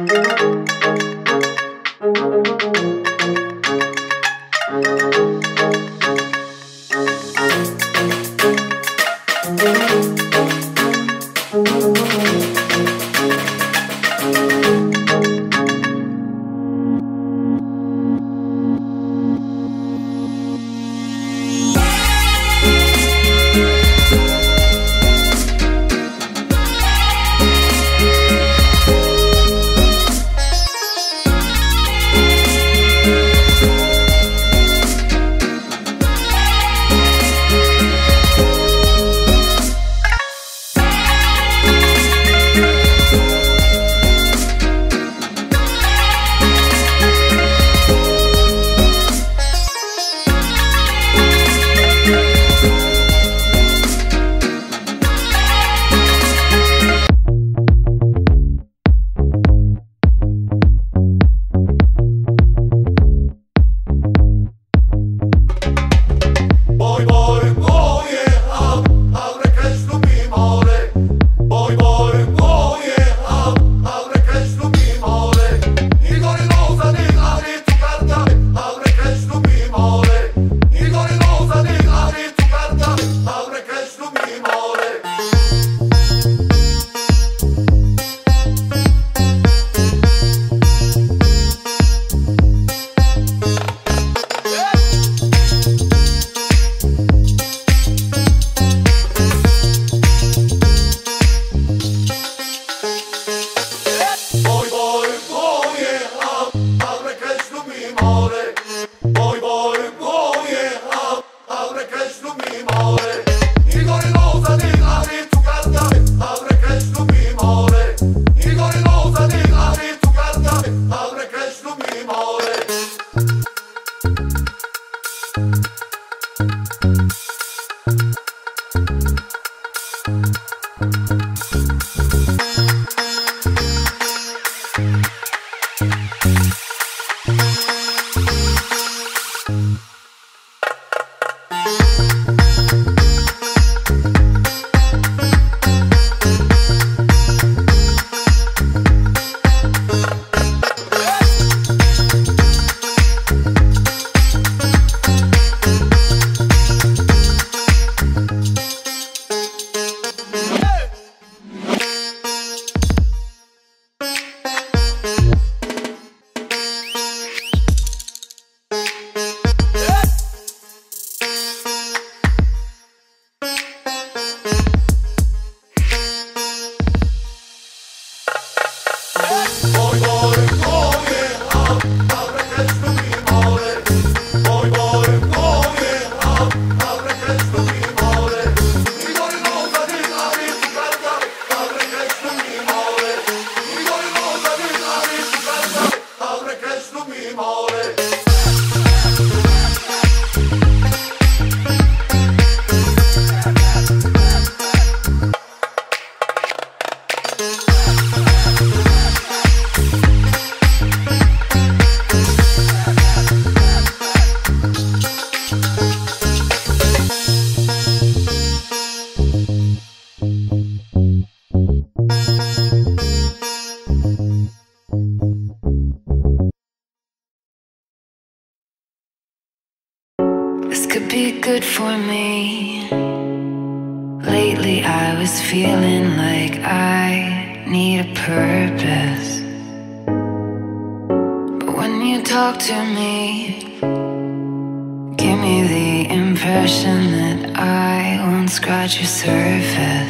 Música all the Shimon. good for me. Lately, I was feeling like I need a purpose. But when you talk to me, give me the impression that I won't scratch your surface.